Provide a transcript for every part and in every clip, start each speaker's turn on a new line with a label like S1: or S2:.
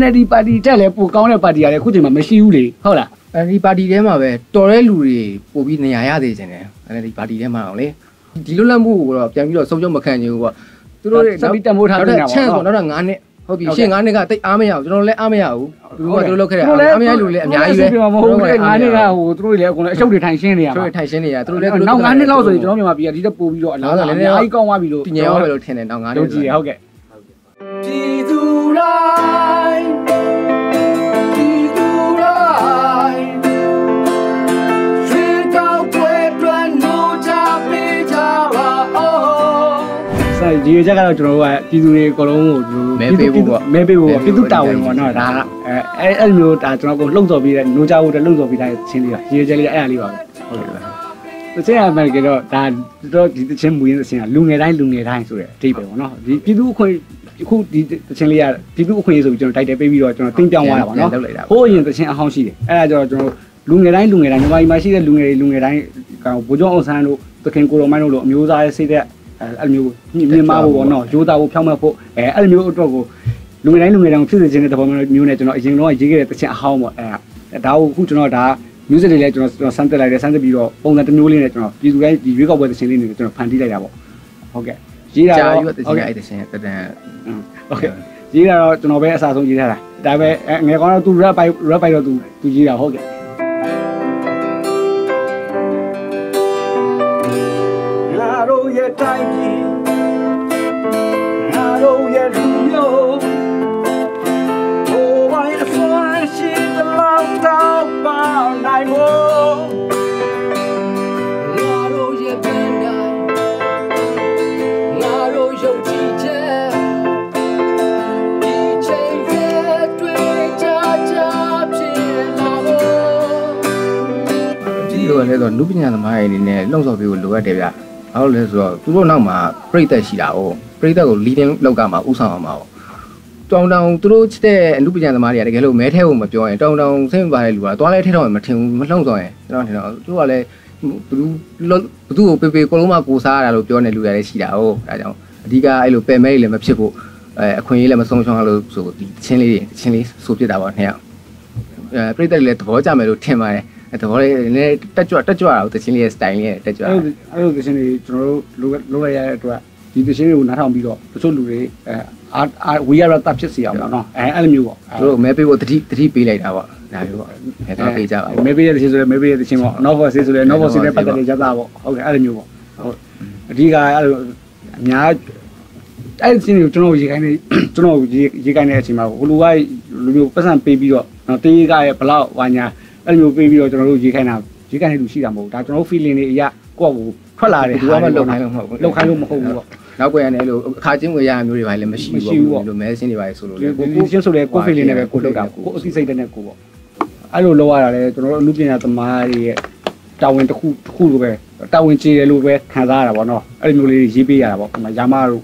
S1: NLD ပါတီတက်လဲပိုကောင်းတဲ့ပါတီကလည်းအခုချိန်မှာမရှိဘူးလေဟုတ်လား
S2: အဲဒီပါတီထဲမှာပဲတော်တဲ့လူတွေပို့ပြီးနေရာရသေးတယ်တယ်အဲဒီပါတီထဲမှာအောင်လေဒီလွတ်လပ်မှုကိုတော့ပြန်ပြီးတော့ဆုံးဖြတ်မခံချင်ဘူးပေါ့သူတို့တွေ
S1: စပီတက်မိုးထား
S2: နောက်
S1: တင်
S2: တော့
S1: တာ
S2: ချန့်
S1: ပေါ့
S2: ဆိုနောက်တော့9နှစ်ဟုတ်ပြီရှင်း9နှစ်ကတိတ်အားမရဘူးကျွန်တော်လည်းအားမရဘူးသူတို့ကသူတို့လောက်ခဲ့တယ်အားမရလူလည်းအများကြီးပဲ
S1: မဟုတ်ဘူးလေ9နှစ်ကဟိုသူတို့တွေလည်းအကုန်လုံးအရှုပ်တွေထိုင်ရှင်းနေရ
S2: သူ
S1: မှာ
S2: တို့ထိုင်ရှင်းနေရသူတို့လည်း
S1: နောက်9နှစ်လောက်ဆိုရင်ကျွန်တော်မြန်မာပြည်ကဒီတက်ပို့ပြီးတော့အလားအလာအများကြီးကောင်းသွားပြီလို့
S2: တည်ငြိမ်အောင်ပဲလို့ထင်တယ်နောက်9နှစ်
S1: တို့ကြည့်ရဟုတ်ကဲ့
S3: ပြည်သူတိုင်းပြည်သူတိုင်းရွှေကော
S1: ဒီရချက်ကတော့ကျွန်တော်တို့ကပြည်သူတွေအကုန်လုံးကိုသူမဲပေးဖို့ပေါ့ပြည်သူတာဝန်ပေါ့နော်ဒါကအဲအဲအဲ့လိုမျိုးဒါကျွန်တော်ကိုလှုပ်ဆော်ပြီးတဲ့နိုးကြဖို့တဲ့လှုပ်ဆော်ပြီးတဲ့ချင်းလေးပါဒီရချက်လေးအဲ့အလေးပါပဲဟုတ်ကဲ့တချင်းအမေကတော့ဒါတော့ဒီတချင်းမူရင်းတချင်းကလူငယ်တိုင်းလူငယ်တိုင်းဆိုတဲ့အဓိပ္ပာယ်ပေါ့နော်ဒီပြည်သူအခွင့် အခုဒီတချင်းလေးကပြည်သူအခွင့်အရေးဆိုပြီးကျွန်တော်တိုက်တယ်ပေးပြီးတော့ကျွန်တော်တင်းပြောင်းသွားတာပေါ့နော်
S2: လောက်လိုက်တာ
S1: ဟိုးအရင်တချင်းအဟောင်းရှိတယ်အဲ့ဒါကြတော့ကျွန်တော်လူငယ်တိုင်းလူငယ်တိုင်းညီမကြီးမရှိတဲ့လူငယ်တွေလူငယ်တိုင်းကောင်ဘိုးကျောင်းအောင်ဆန်းတို့သခင်ကိုတော်မိုင်းတို့လိုအမျိုးသားရဲ့စိတ်တဲ့အဲ့လိုမျိုးမြင်မဖို့ပေါ့နော်ရိုးသားဖို့ဖြောင်းမဖို့အဲအဲ့လိုမျိုးအတွက်ကိုလူငယ်တိုင်းလူငယ်တိုင်းဖြစ်စေခြင်းတဲ့သဘောမျိုးနဲ့ကျွန်တော်အရင်တော့ရေးခဲ့တဲ့တချင်းအဟောင်းပေါ့အဲဒါကိုအခုကျွန်တော်ဒါ music တွေလည်းကျွန်တော်ကျွန်တော်စမ်းတက်လိုက်တယ်စမ်းတက်ပြီးတော့ပုံစံတစ်မျိုးလေးနဲ့ကျွန်တော်ပြည်သူတိုင်းဒီရွေးကောက်ပွဲတချင်းလေးတွေကျွန်တော်ဖန်တီးလိုက်တာပေါ့ဟုတ်ကဲ့ ရေးတာ
S2: ကြာ
S1: တော့
S2: ယူတဲ့
S1: ဟုတ်
S2: ချင်း
S1: ကဲ့
S2: အဲ့တဲ့ချင်းတတန်
S1: ဟုတ်ကဲ့ရေးတာတော့ကျွန်တော်ပဲအစားဆုံးရေးထားတာဒါပေမဲ့ငယ်ကောင်တော့ तू rap ပိုက် rap ပိုက်တော့ तू तू ရေးတာဟုတ်ကဲ့
S3: ဒီလို
S2: လည်းဆိုတော့လူပညာသမားတွေအနေနဲ့လှုပ်ဆော်ပေးဖို့လိုအပ်တယ်ဗျ။ဘာလို့လဲဆိုတော့သူတို့နောက်မှာပြိသက်ရှိတာ哦ပြိသက်ကို leading လောက်ကမှာဥဆောင်အောင်ပါ哦တောင်တောင်သူတို့ချစ်တဲ့အလူပညာသမားတွေကတကယ်လို့မဲထဲကိုမပြောရင်တောင်တောင်စိတ်မပါတဲ့လူကသွားလဲထဲတော့မထင်ဘူးမလှုပ်ဆောင်ရင်ကျွန်တော်ထင်တော့သူကလည်းဘသူဘသူကိုပေပေကိုလုံးမကိုစားရတာလို့ပြောနေလူတွေလည်းရှိတာ哦ဒါကြောင့်အဓိကအဲ့လိုပယ်မဲတွေလည်းမဖြစ်ဖို့အဲအခွင့်အရေးလည်းမဆုံးရှုံးအောင်လို့ဆိုဒီချင်းလေးတွေချင်းလေးဆိုပြစ်တာပေါ့နှစ်ယောက်အဲပြိသက်တွေလည်းသဘောကျမယ်လို့ထင်ပါတယ် အဲ့တော့လေနည်းတက်ကြွတက်ကြွတာကိုတချင်းလေးရဲ့ style လေးနဲ့တက်ကြွတာ
S1: အဲ့လိုအဲ့လိုသရှင်တွေကျွန်တော်တို့လိုလိုရရတဲ့အတွက်ဒီသရှင်တွေကိုနားထောင်ပြီးတော့တချို့လူတွေအဲအာအာဝီရရတာဖြစ်စီအောင်ပေါ့နော်အဲအဲ့လိုမျိုးပေါ့
S2: သူတို့မဲပေးဖို့တတိတတိပေးလိုက်တာပေါ့ဒါမျိုးပေါ့အဲတော့ပေးကြပါပေါ့
S1: မေပေးရတဲ့ချင်းဆိုလည်းမေပေးရတဲ့ချင်းပေါ့ no for say ဆိုလည်း no for say နဲ့ပတ်သက်တဲ့ကြတာပေါ့ဟုတ်ကဲ့အဲ့လိုမျိုးပေါ့ဟုတ်အဓိကအဲ့လိုအများအဲ့ဒီချင်းကိုကျွန်တော်ရေခိုင်းနေကျွန်တော်ရေရေခိုင်းတဲ့အချိန်မှာဟိုလူကလူမျိုးပတ်စံပေးပြီးတော့နော်တေးကရဲ့ဘလောက်ဝါညာ အဲ့လိုမျိုးပေးပြီးတော့ကျွန်တော်တို့ရေခိုင်းတာရေခိုင်းတဲ့လူရှိတာမဟုတ်ဘူးဒါကျွန်တော်တို့ feeling တွေအရာကိုယ့်ကိုထွက်လာတယ်
S2: ဒီကမှလုံခိုင်းလို့မဟုတ်ဘူး
S1: လုံခိုင်းလို့မဟုတ်ဘူးပေါ့
S2: နောက်ကွယ်ရနေလို့အခါချင်းဝေရမျိုးတွေပါလည်းမရှိဘူးပေါ့လို့မဲစင်းတွေပါလေဆိုလို့
S1: ဒီကိုချင်းဆိုလေကို feeling နဲ့ပဲကိုလောက်တာကိုအသိစိတ်နဲ့ကိုပေါ့အဲ့လိုလောက်ရတာလေကျွန်တော်တို့အမှုပညာသမားတွေရဲ့တာဝန်တစ်ခုတစ်ခုလိုပဲတာဝန်ကျေတယ်လို့ပဲခံစားရတာပေါ့နော်အဲ့လိုမျိုးလေးရေးပေးရတာပေါ့ဟိုမှာရာမတို့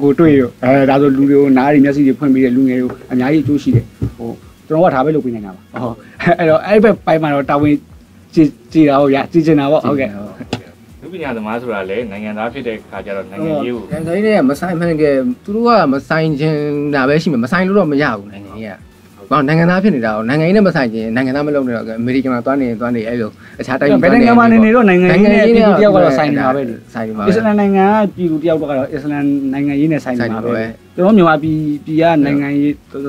S1: ကိုတွေ့ရအဲဒါဆိုလူတွေကိုနားတွေမျက်စိတွေဖွင့်ပြီးတဲ့လူငယ်တွေကိုအများကြီးအကျိုးရှိတယ်ဟိုကျွန်တော်ကဒါပဲလုပ်ပေးနေတာပါဟုတ် အဲ့တော့အဲ့ဘက်ပိုင်းမှာတော့တာဝန်ကြည်ကြည်တာပေါ့ဗျာကြည်ကျင်တာပေါ့ဟုတ်ကဲ့
S4: လူပညာသမားဆိုတာလည်းနိုင်ငံသားဖြစ်တဲ့ခါကျတော့နိုင်ငံရေးကို
S2: နိုင်ငံရေးတွေကမဆိုင်မှန်ကဲသူတို့ကမဆိုင်ခြင်းဒါပဲရှိမှာမဆိုင်လို့တော့မရဘူးနိုင်ငံရေးကဘာနိုင်ငံသားဖြစ်နေတာနိုင်ငံရေးနဲ့မဆိုင်ခြင်းနိုင်ငံသားမလုပ်နေတော့အမေရိကန်မှာသွားနေသွားနေအဲ့လိုအခြားတိုင်း
S1: ဘယ်နိုင်ငံမှာနေနေတော့နိုင်ငံရေးနဲ့ပြည်သူတယောက်ကတော့ဆိုင်နေတာပဲလေ
S2: ဆိုင်ပါ
S1: အစ္စလမ်နိုင်ငံကပြည်သူတယောက်တော့ကတော့အစ္စလမ်နိုင်ငံရေးနဲ့ဆိုင်နေတာပဲ ကျွန်တော်မြန်မာပြည်ပြည်ကနိုင်ငံရေးဟို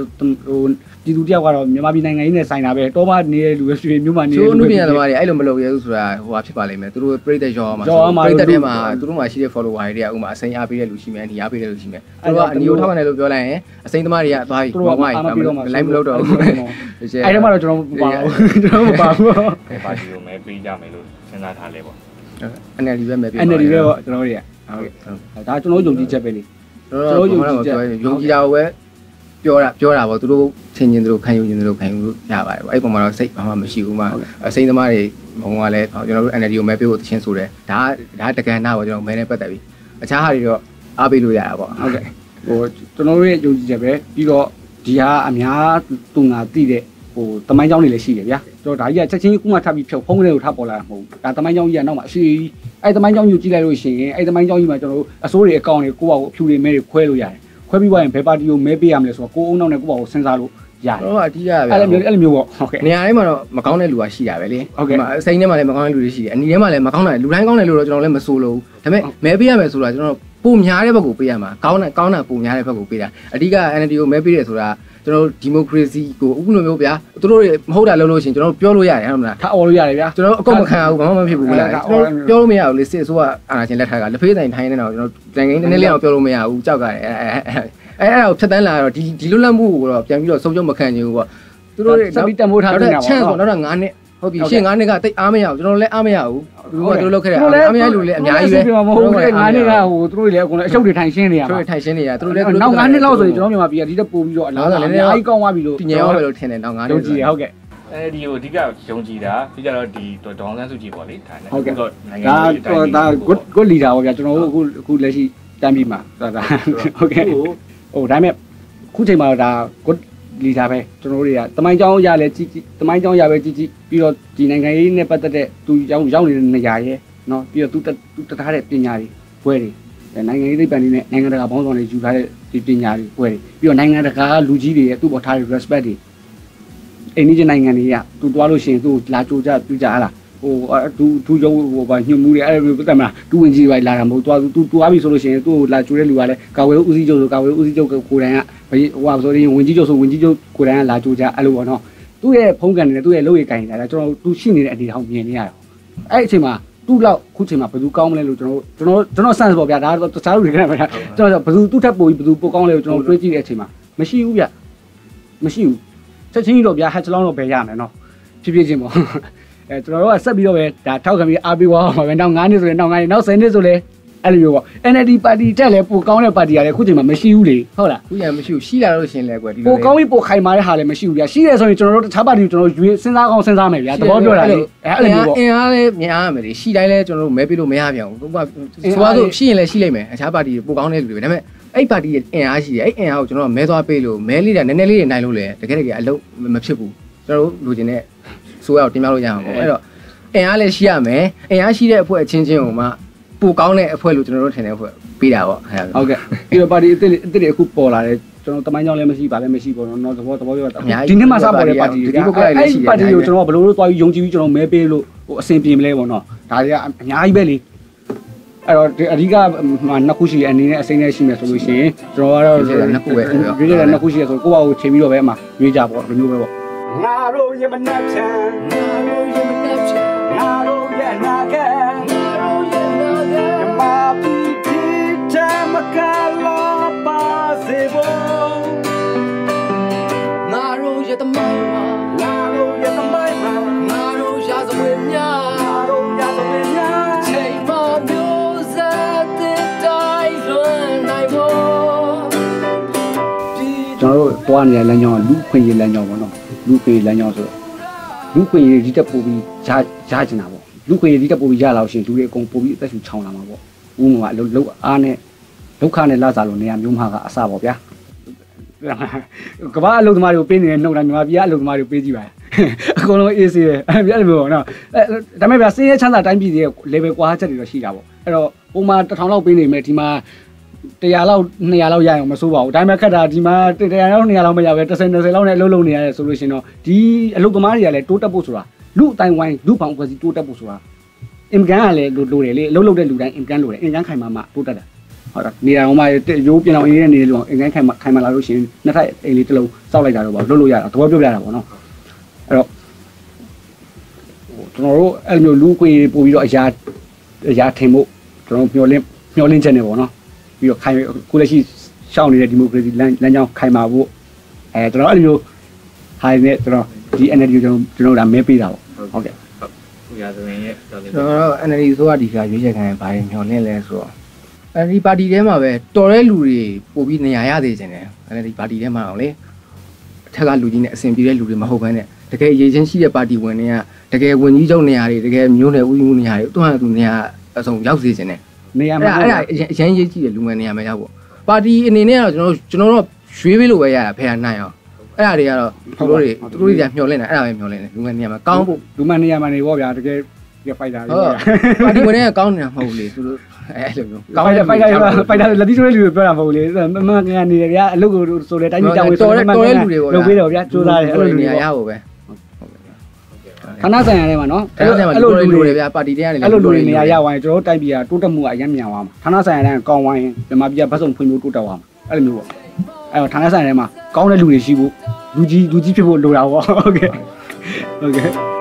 S1: ပြည်သူတယောက်ကတော့မြန်မာပြည်နိုင်ငံရေးနဲ့ဆိုင်တာပဲတော့မနေတဲ့လူပဲရွှေမြို့မှာနေ
S2: ကျိုးအမှုပညာသမားတွေအဲ့လိုမလုပ်ရဘူးဆိုတာဟိုဟာဖြစ်ပါလိမ့်မယ်သူတို့ပြိသက်ရောမှာပြိသက်ထဲမှာသူတို့မှာရှိတဲ့ follower တွေကဥမာအစိမ်းအားပေးတဲ့လူရှိမယ်အနီအားပေးတဲ့လူရှိမယ်သူတို့ကအနီကိုထောက်ခံတယ်လို့ပြောလိုက်ရင်အစိမ်းသမားတွေကသွားပြီး
S1: သူတို့ကအာမပြီးတော့မှာ
S2: လိုက်မလုပ်တော့ဘူး
S1: အဲ့ဒါမှတော့ကျွန်တော်မပါဘူးကျွန်တော်မပါဘူး
S4: ဘယ်ပါတီကိုမဲပေးကြမယ်လို့စဉ်းစားထားလဲပေါ့
S2: NLD ပဲမဲ့ပြ
S1: NLD ပဲပေါ့ကျွန်တော်တို့တွေကဟုတ်ဒါကျွန်တော်ယုံကြည်ချက်ပဲလေ
S2: ကျွန်တော်ယုံကြည်ချက်ယုံကြည်တာကိုပဲပြောတာပြောတာပေါ့သူတို့ထင်ချင်းသူတို့ခံယူချင်းသူတို့ခံယူလို့ရပါတယ်ပေါ့အဲ့ပုံမှာတော့စိတ်ဘာမှမရှိဘူးမှအစိမ်းသမားတွေဘုံကလည်းကျွန်တော်တို့ NLD ကိုမဲပေးဖို့တချင်းဆိုတယ်ဒါဒါတကန်နာပေါ့ကျွန်တော်မဲနဲ့ပတ်သက်ပြီးအခြားဟာတွေတော့အားပေးလို့ရတာပေါ့
S1: ဟုတ်ကဲ့ဟိုကျွန်တော်တို့ရဲ့ယုံကြည်ချက်ပဲပြီးတော့ဒီဟာအများသူငါသိတဲ့ ဟိုတမိုင်းကြောင်းတွေလည်းရှိတယ်ဗျာကျွန်တော်ဒါကြီးကချက်ချင်းခုမှထပ်ပြီးဖြုတ်ဖုံးကလေးကိုထပ်ပေါ်လာတာမဟုတ်ဘူးဒါတမိုင်းကြောင်းကြီးကနောက်မှအရှိအဲ့တမိုင်းကြောင်းကြီးကိုကြည့်လိုက်လို့ရှိရင်အဲ့တမိုင်းကြောင်းကြီးမှာကျွန်တော်တို့အစိုးရအကောင့်တွေကိုယ့်ဘာကိုအဖြူတွေမဲတွေခွဲလို့ရတယ်ခွဲပြီးသွားရင်ဘယ်ပါတီကိုမဲပေးရမလဲဆိုတော့ကိုယ်အုံနောက်နဲ့ကိုယ့်ဘာကိုစဉ်းစားလို့ရတယ်
S2: တော့အတိရပဲ
S1: အဲ့လိုမျိုးအဲ့လိုမျိုးပေါ့ဟုတ်ကဲ့
S2: နေရာတိုင်းမှာတော့မကောင်းတဲ့လူကရှိတာပဲလေ
S1: ဟုတ်ကဲ့
S2: စိန်ထဲမှာလည်းမကောင်းတဲ့လူတွေရှိတယ်အနီထဲမှာလည်းမကောင်းတာလူတိုင်းကောင်းတယ်လို့တော့ကျွန်တော်လည်းမဆိုလို့ဒါပေမဲ့မဲပေးရမယ်ဆိုတာကျွန်တော်ပုံများတဲ့ဘက်ကိုပေးရမှာကောင်းတဲ့ကောင်းတဲ့ပုံများတဲ့ဘက်ကိုပေးတာအဓိက NLD ကိုမဲပေးတယ်ဆိုတာ ကျွန်တော်ဒီမိုကရေစီကိုအခုလိုမျိုးဗျာသူတို့တွေမဟုတ်တာလုပ်လို့ရှိရင်ကျွန်တော်တို့ပြောလို့ရတယ်ဟုတ်မလား
S1: ထားအော်လို့ရတယ်ဗျာ
S2: ကျွန်တော်တို့အကုန်မခံဘူးဘာမှမဖြစ်ဘူးလား
S1: အဲ့ဒါ
S2: ကျွန်တော်တို့ပြောလို့မရဘူးလေစစ်အစိုးရအာဏာရှင်လက်ထက်ကလက်ဖေးတိုင်ထိုင်းနေတာကိုကျွန်တော်တန်ကိန်းနည်းနည်းလေးအောင်ပြောလို့မရဘူးကြောက်ကြတယ်အဲအဲအဲအဲ့ဒါကိုဖြတ်တန်းလာတော့ဒီဒီလွတ်လပ်မှုကိုတော့ပြန်ပြီးတော့ဆုံးဖြတ်မခံချင်ဘူးပေါ့သူတို့တွေ
S1: စပြီးတမိုးထား
S2: နောက်
S1: တင်
S2: တော့
S1: တာ
S2: ချန့်ဆို
S1: ပေါ့
S2: နောက်တော့9နှစ် ဟုတ်ပြီ
S1: ဟုတ်ကဲ့
S2: ရှင်း9နှစ်ကတိတ်အားမရဘူးကျွန်တော်လည်းအားမရဘူးသူကသူတို့လုပ်ခဲ့တဲ့
S1: သူတို့
S2: အားမရလူလည်းအများကြီးပဲ
S1: သူတို့မဟုတ်ဘူးလေငါးနှစ်ကဟိုသူတို့လည်းအကုန်လုံးအရှုပ်တွေထိုင်ရှင်းနေရ
S2: သူ
S1: မှာ
S2: တို့ထိုင်ရှင်းနေရသူတို့လည်းသူတို့
S1: နောက်9နှစ်လောက်ဆိုရင်ကျွန်တော်မြန်မာပြည်ကဒီတက်ပို့ပြီးတော့အလားအများကြီးကောင်းသွားပြီလို့
S2: တည်ငြိမ်အောင်ပဲလို့ထင်တယ်နောက်9နှစ်
S1: ယုံကြည်ရဟုတ်ကဲ့
S4: အဲဒီကိုအဓိကယုံကြည်တာပြီးကြတော့ဒီဒေါန်ဆန်းစုကြည်ပေါ့လေဒါနဲ့
S1: ဟုတ်ကဲ့
S4: တော့နိုင်ငံ
S1: ဒါ
S4: ရေးအတိုင်း
S1: ဒါ good good leader ပေါ့ဗျာကျွန်တော်တို့အခုအခုလက်ရှိတမ်းပြီးမှာဒါဒါဟုတ်ကဲ့ဟိုဒါပေမဲ့ခုချိန်မှာဒါ good leader ပဲကျွန်တော်တို့တွေကတမိုင်းကြောင်းရလဲကြီးကြီးတမိုင်းကြောင်းရပဲကြီးကြီးပြီးတော့ဒီနိုင်ငံရေးနဲ့ပတ်သက်တဲ့သူရောက်ရောက်နေတဲ့နေရာရဲ့နော်ပြီးတော့သူသူတထားတဲ့ပညာတွေဘွဲတွေနိုင်ငံရေးသိပ္ပံတွေနဲ့နိုင်ငံတကာဘောင်းဆောင်တွေယူထားတဲ့ဒီပညာတွေဘွဲတွေပြီးတော့နိုင်ငံတကာလူကြီးတွေရဲ့သူ့ပေါ်ထားတဲ့ respect တွေအိန္ဒိယနိုင်ငံတွေကသူတွားလို့ရှိရင်သူလာကြိုကြပြကြဟလား ဟိုသူသူရုံးဟိုဘာညှို့မှုတွေအဲ့လိုမျိုးပတ်မလားသူဝင်ကြီးတွေလာတာမဟုတ်တွားသူတွားပြီဆိုလို့ရှိရင်သူ့လာကြိုတဲ့လူကလည်းကာဝေးဦးစီးချုပ်ဆိုကာဝေးဦးစီးချုပ်ကိုယ်တိုင်ကဟိုဟာဆိုရင်ဝင်ကြီးချုပ်ဆိုဝင်ကြီးချုပ်ကိုယ်တိုင်ကလာကြိုကြအဲ့လိုပေါ့နော်သူ့ရဲ့ဖုံးကန်နေတယ်သူ့ရဲ့လုပ်ရည်ကန်နေတာကျွန်တော်သူရှိနေတဲ့အနေထောင်မြင်နေရတော့အဲ့အချိန်မှာသူ့လောက်ခုချိန်မှာဘယ်သူကောင်းမလဲလို့ကျွန်တော်ကျွန်တော်ကျွန်တော် sense ပေါ့ဗျာဒါတော့တခြားလူတွေကလည်းဗျာကျွန်တော်ဘယ်သူသူ့ထက်ပိုပြီးဘယ်သူပိုကောင်းလဲလို့ကျွန်တော်တွေးကြည့်တဲ့အချိန်မှာမရှိဘူးဗျမရှိဘူးချက်ချင်းကြီးတော့ဗျာဟက်ချလောင်းတော့ဘယ်ရမယ်နော်ဖြည်းဖြည်းချင်းပေါ့ အဲကျွန်တော်တို့ကဆက်ပြီးတော့ပဲဒါထောက်ခံပြီးအားပေးသွားအောင်ပဲနောက်9နှစ်ဆိုရင်နောက်9နှစ်နောက်10နှစ်ဆိုလဲအဲ့လိုမျိုးပေါ့ NLD ပါတီတက်လဲပိုကောင်းတဲ့ပါတီကလည်းအခုချိန်မှာမရှိဘူးလေဟုတ်လား
S2: ခုရမရှိဘူးရှိလာလို့ရှင်လဲကွယ်ဒီလို
S1: ပိုကောင်းပြီးပိုခိုင်မာတဲ့ဟာလည်းမရှိဘူးဗျာရှိတယ်ဆိုရင်ကျွန်တော်တို့တခြားပါတီကိုကျွန်တော်တို့ရွေးစဉ်းစားကောင်းစဉ်းစားမယ်ဗျာသဘောပြောတာလေအဲအဲ့လိုမျိုးပေါ့
S2: အင်အားလည်းများရမယ်လေရှိတိုင်းလည်းကျွန်တော်တို့မဲပေးလို့မရပြန်ဘူးဟိုကဆိုပါဆိုရှိရင်လည်းရှိလိမ့်မယ်အခြားပါတီပိုကောင်းတဲ့လူတွေပဲဒါပေမဲ့အဲ့ပါတီရဲ့အင်အားရှိတယ်အဲ့အင်အားကိုကျွန်တော်ကမဲသွားပေးလို့မဲလေးတာနည်းနည်းလေးတွေနိုင်လို့လေတကယ်တကယ်အလုံးမဖြစ်ဘူးကျွန်တော်တို့လူချင်းနဲ့ ဆိုရအောင်တင်ပြလို့ရအောင်ပေါ့အဲ့တော့အင်အားလည်းရှိရမယ်အင်အားရှိတဲ့အဖွဲ့အချင်းချင်းကိုမှပိုကောင်းတဲ့အဖွဲ့လို့ကျွန်တော်တို့ထင်တဲ့အဖွဲ့ပေးတာပေါ့အဲ့ဒါ
S1: ဟုတ်ကဲ့ပြီးတော့ပါတီအစ်စ်အစ်စ်တွေအခုပေါ်လာတယ်ကျွန်တော်တမိုင်းကြောင်းလည်းမရှိပါလည်းမရှိပေါ့နော်သဘောသဘောပြောတာဒီနေ့မှစပေါ်တဲ့ပါတီတွေအဲ့ပါတီကိုကျွန်တော်ကဘယ်လိုလုပ်သွားပြီးယုံကြည်ပြီးကျွန်တော်မဲပေးလို့ဟိုအဆင်ပြေမလဲပေါ့နော်ဒါတွေကအများကြီးပဲလေအဲ့တော့အဓိကနှစ်ခုရှိအနေနဲ့အစိမ့်နဲ့ရှိမယ်ဆိုလို့ရှိရင်ကျွန်တော်ကတော့ရွေးတယ်နှစ်ခုရှိရဆိုကိုယ့်ဘာကိုချိန်ပြီးတော့ပဲအမှရွေးကြပေါ့ဒီမျိုးပဲပေါ့
S3: ငါတို့ရဲ့မ ကျွန်တော်တို့တွားနေတဲ့လ
S5: မ်းကြောင်း
S1: ကလူခွင့်ရေးလမ်းကြောင်းပေါ့နော်လူခွင့်ရေးလမ်းကြောင်းဆိုတော့လူခွင့်ရေးဒီတက်ပို့ပြီးရရကျင်တာပေါ့လူခွင့်ရေးဒီတက်ပို့ပြီးရလာလို့ရှိရင်လူတွေအကုန်ပို့ပြီးအသက်ရှူချောင်းလာမှာပေါ့ဥပမာလုံးလုံးအားနဲ့ဒုက္ခနဲ့လာစားလို့နေရာမျိုးမှာကအစပေါ့ဗျာကမ္ဘာအလုပ်သမားတွေကိုပေးနေတဲ့နှုတ်တာမြန်မာပြည်ကအလုပ်သမားတွေကိုပေးကြည့်ပါအကုန်လုံးအေးဆေးပဲအဲ့ပြတယ်ပေါ့နော်အဲဒါပေမဲ့ဗျာစင်းရဲချမ်းသာတိုင်းပြည်တွေရဲ့ level ကွာချက်တွေတော့ရှိတာပေါ့အဲ့တော့ပုံမှန်တစ်ထောင်လောက်ပေးနေမယ်ဒီမှာ 100လောက်200လောက်ရအောင်မစိုးပါဘူးဒါပေမဲ့ခက်တာဒီမှာ100လောက်200လောက်မရပဲ30 20လောက်နဲ့အလုပ်လုပ်နေရတယ်ဆိုလို့ရှင်တော့ဒီအလုပ်သမားတွေကလည်းတိုးတက်ဖို့ဆိုတာလူအတိုင်းဝိုင်းလူဖောင်ဖွဲ့စည်းတိုးတက်ဖို့ဆိုတာအင်ကန်ကလည်းလိုလိုတယ်လေအလုပ်လုပ်တဲ့လူတိုင်းအင်ကန်လိုတယ်အင်ကန်ခိုင်မာမှတိုးတက်တာဟုတ်တာနေရာဟိုမှာရိုးပြင်အောင်အင်းရဲ့နေလို့အင်ကန်ခိုင်မာခိုင်မာလာလို့ရှင်နှစ်ထပ်အိမ်လေးတစ်လုံးစောက်လိုက်တာတော့ပေါ့လုပ်လို့ရတာသဘောပြောပြတာပေါ့နော်အဲ့တော့ဟိုကျွန်တော်တို့အဲ့လိုမျိုးလူခွေပို့ပြီးတော့အရာအရာထင်ဖို့ကျွန်တော်မျောလင်းမျောလင်းချက်နေပေါ့နော် ပြီးတော့ခိုင်ကိုလက်ရှိရှောင်းနေတဲ့ဒီမိုကရေစီလမ်းလမ်းကြောင်းခိုင်မာဖို့အဲကျွန်တော်အဲ့လိုမျိုးဟာနေကျွန်တော်ဒီ NLD ကိုကျွန်တော်ကျွန်တော်ဒါမဲပေးတာပေါ့ဟုတ်ကဲ့
S4: ခုရာဇဝင်ရဲ့တော်လေး
S2: ကျွန်တော်တို့ NLD ဆိုတာဒီကရွေးချယ်ခံရဘာတွေမျှော်လင့်လဲဆိုတော့ NLD ပါတီထဲမှာပဲတော်တဲ့လူတွေပို့ပြီးနေရာရသေးတယ် NLD ပါတီထဲမှာအောင်လေအထက်ကလူကြီးနဲ့အဆင်ပြေတဲ့လူတွေမဟုတ်ဘဲနဲ့တကယ်အရေးချင်းရှိတဲ့ပါတီဝင်တွေကတကယ်ဝင်ကြီးချုပ်နေရာတွေတကယ်မျိုးနယ်ဦးစီးမှုနေရာတွေတွန်းရသူနေရာအစုံရောက်စေခြင်းနဲ့
S1: နေရာ
S2: အဲ့
S1: မှာ
S2: ဒါအဲ့ဒါအရင်အရင်ရေးကြည့်တယ်လူငယ်နေရာမှာရောက်ပေါ့ပါတီအနေနဲ့ကတော့ကျွန်တော်တို့ကျွန်တော်တို့ရွေးပေးလို့ပဲရတာဖယ်ရနိုင်အောင်အဲ့ဒါတွေကတော့သူတို့တွေသူတို့တွေကမျှော်လင့်တာအဲ့ဒါပဲမျှော်လင့်တယ်လူငယ်နေရာမှာကောင်းဖို့
S1: လူမနေရာမှာနေပေါ့ဗျာတကယ်ဒီဖိုက်တာလေး
S2: ဟုတ်ပါတီဝင်တွေကကောင်းနေတာမဟုတ်ဘူးလေသူတို့အဲ့လိုမျိုး
S1: ကောင်းတယ်ဖိုက်တာဖိုက်တာလက်သီးချိုးတဲ့လူတွေပြောတာမဟုတ်လေမမကန်နေတယ်ဗျာအလုပ်ကိုဆိုလေတိုင်းပြည်တောင်းဝေး
S2: တော်တဲ့တော်တဲ့လူတွေပေါ့
S1: လုပ်ပေးတော့ဗျာစူးစမ်းတယ်အဲ့လိုလူ
S2: နေ
S1: တွေ
S2: ရာရ
S1: ပေါ့
S2: ဖို့ပဲ
S1: ဌာနဆိုင်ရာထဲမှာနော်
S2: အဲ့လိုအဲ့လိုလူတွေဗျာပါတီတရားနေ
S1: အဲ့လိုလူတွေနေရာရဝိုင်းကျွန်တော်တို့တိုက်ပြည်ကတိုးတက်မှုကအရင်မြန်သွားမှာဌာနဆိုင်ရာတိုင်းကောင်းဝိုင်းမြန်မာပြည်ကဘတ်စုံဖွံ့ဖြိုးတိုးတက်သွားမှာအဲ့လိုမျိုးပေါ့အဲ့တော့ဌာနဆိုင်ရာထဲမှာကောင်းတဲ့လူတွေရှိဖို့လူကြီးလူကြီးဖြစ်ဖို့လိုတာပေါ့ဟုတ်ကဲ့ဟုတ်ကဲ့